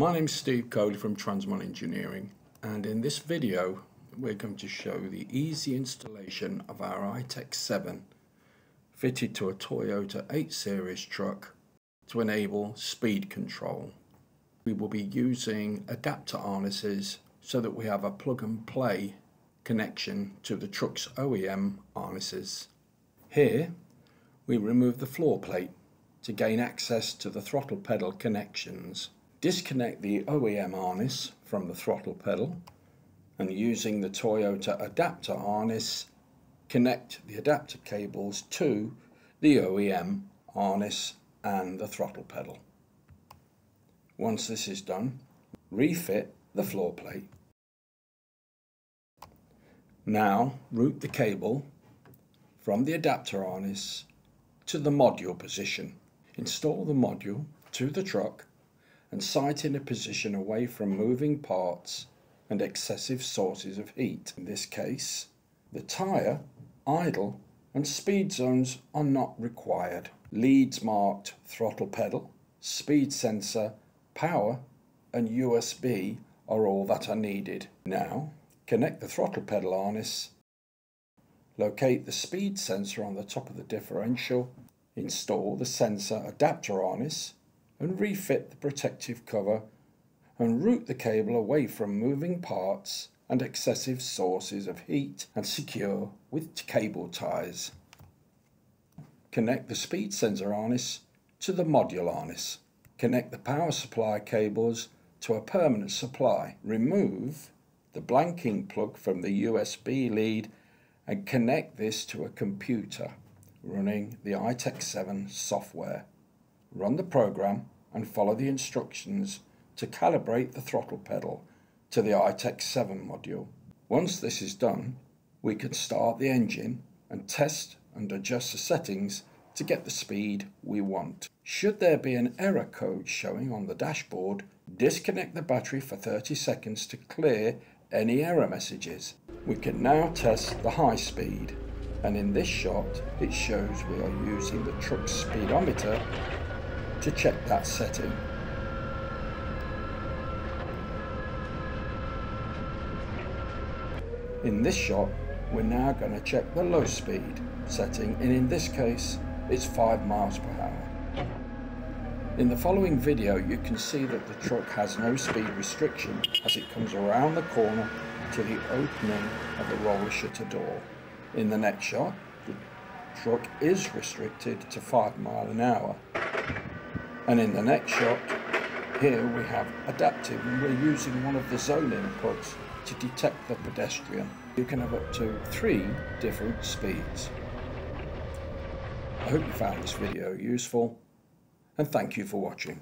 My name is Steve Coley from Transmon Engineering and in this video we're going to show the easy installation of our iTech 7 fitted to a Toyota 8 Series truck to enable speed control. We will be using adapter harnesses so that we have a plug and play connection to the truck's OEM harnesses. Here we remove the floor plate to gain access to the throttle pedal connections. Disconnect the OEM harness from the throttle pedal and using the Toyota adapter harness connect the adapter cables to the OEM harness and the throttle pedal. Once this is done, refit the floor plate. Now route the cable from the adapter harness to the module position. Install the module to the truck and site in a position away from moving parts and excessive sources of heat. In this case, the tyre, idle and speed zones are not required. Leads marked throttle pedal, speed sensor, power and USB are all that are needed. Now, connect the throttle pedal harness, locate the speed sensor on the top of the differential, install the sensor adapter harness and refit the protective cover and route the cable away from moving parts and excessive sources of heat and secure with cable ties. Connect the speed sensor harness to the module harness. Connect the power supply cables to a permanent supply. Remove the blanking plug from the USB lead and connect this to a computer running the iTEC 7 software. Run the program and follow the instructions to calibrate the throttle pedal to the iTEC 7 module. Once this is done, we can start the engine and test and adjust the settings to get the speed we want. Should there be an error code showing on the dashboard, disconnect the battery for 30 seconds to clear any error messages. We can now test the high speed and in this shot it shows we are using the truck's speedometer to check that setting. In this shot we're now going to check the low speed setting and in this case it's 5 miles per hour. In the following video you can see that the truck has no speed restriction as it comes around the corner to the opening of the roller shutter door. In the next shot the truck is restricted to 5 mile an hour and in the next shot, here we have adaptive and we're using one of the zone inputs to detect the pedestrian. You can have up to three different speeds. I hope you found this video useful and thank you for watching.